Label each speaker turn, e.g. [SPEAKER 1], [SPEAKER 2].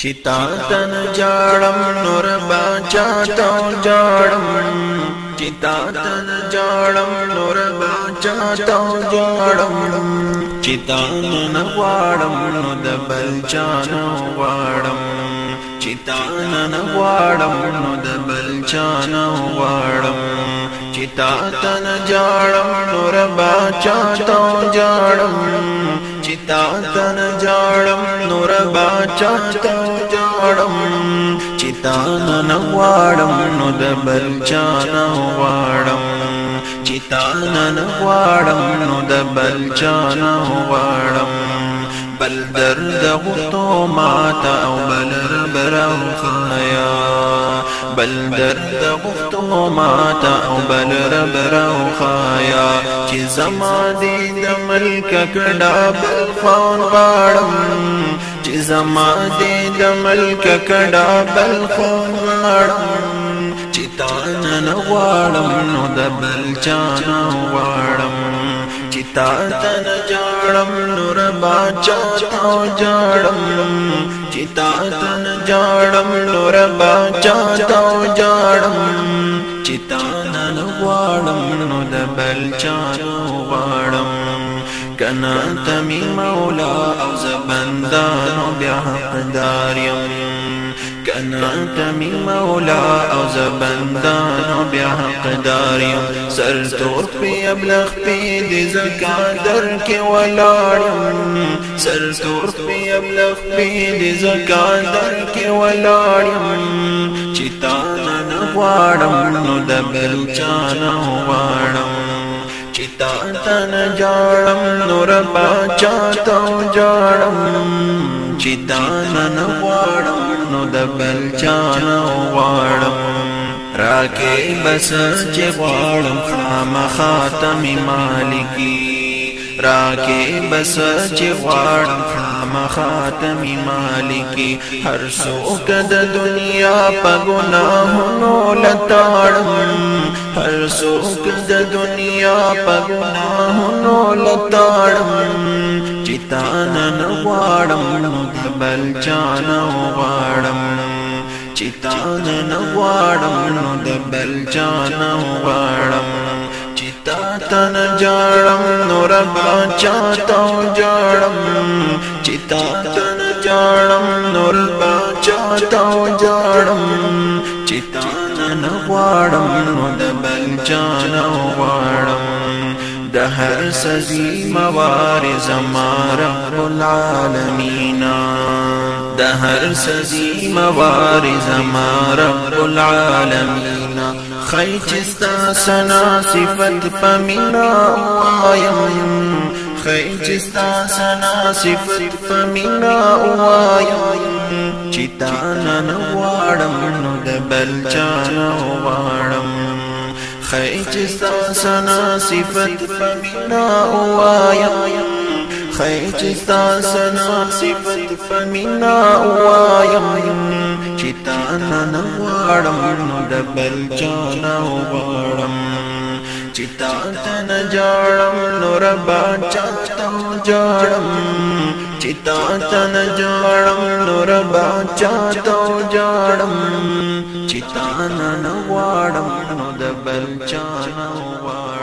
[SPEAKER 1] چتا تن جاړم نور باچا تا جاړم چتا تن جاړم نور باچا تا جاړم چتا نن واړم نو د بل چان واړم چتا نن واړم نو د بل چان واړم چتا تن جاړم نور باچا تا جاړم تا تن جاړم نور با چاته جاړم چې تا نن واړم نو د بل چا نه واړم چې تا نن واړم نو د بل چا نه واړم بل درد غوتو ماته او بل ربر خایا بل درد غفتو ماتا او بل رب رو خایا چی زما دی دمل ککڑا بل عرفان غاړم چې زما دې د ملک کډا بل خو غاړم چې تا نه غواړم نو د بل چا نه غواړم چې تا نه جاړم نو ربا چا تا جاړم چې تا نه جاړم نو ربا چا تا جاړم چې تا نه غواړم نو د بل چا نه غواړم انت تمی مولا او زبندانو بیا حق داریم انت تمی مولا او زبندانو بیا حق داریم سر تور پی ابلغ پی دی زکا در کی ولاریم سر تور ابلغ پی دی زکا در کی ولاریم چی تانا نغوارم نو دبلو چانا غوارم چتا تن جاړم نور باچا تو جاړم چتا نن واړم نو د بل چان واړم راکه بس چې واړم خام خاتم مالکی راکه بس چې واړم خام خاتم مالکی هر سو کد دنیا په ګناهونو لتاړم څوک د دنیا په ګناهونو لتاړم چتان نه غواړم د بل جان غواړم چتان نه غواړم د بل جان غواړم چتا تن جاړم نور په چاته جاړم چتا تن جاړم نور په چاته جاړم غواړم نو د بل چا نه غواړم د هر سزي موار زما رب العالمین د هر سزي موار زما رب العالمین خی چستا سنا صفت پمینا وایم خی چستا سنا صفت فمینا اوایم چتانا نوارم نو چانا وارم خی چستا سنا صفت فمینا اوایم خی چستا سنا صفت فمینا اوایم چتانا نوارم نو دبل چانا وارم चितातन تن جاړم نور با چاتم جاړم چتا تن جاړم نور با